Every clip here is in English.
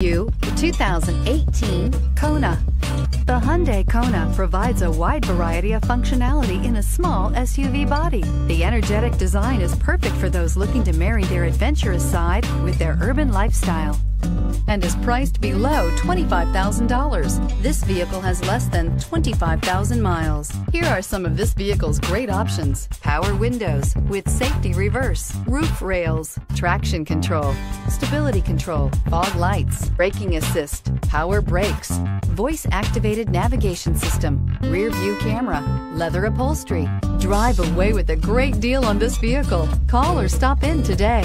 You, the 2018 Kona. The Hyundai Kona provides a wide variety of functionality in a small SUV body. The energetic design is perfect for those looking to marry their adventurous side with their urban lifestyle and is priced below $25,000. This vehicle has less than 25,000 miles. Here are some of this vehicle's great options. Power windows with safety reverse, roof rails, traction control, stability control, fog lights, braking assist, power brakes, voice activated navigation system, rear view camera, leather upholstery. Drive away with a great deal on this vehicle. Call or stop in today.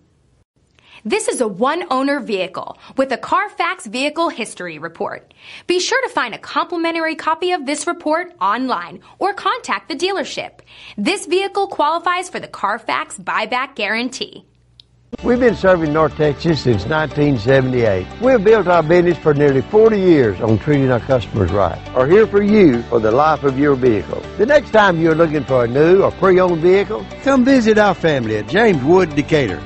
This is a one owner vehicle with a Carfax Vehicle History Report. Be sure to find a complimentary copy of this report online or contact the dealership. This vehicle qualifies for the Carfax Buyback Guarantee. We've been serving North Texas since 1978. We've built our business for nearly 40 years on treating our customers right. Are here for you for the life of your vehicle. The next time you're looking for a new or pre-owned vehicle, come visit our family at James Wood Decatur.